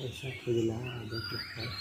ऐसा खुजला देख है।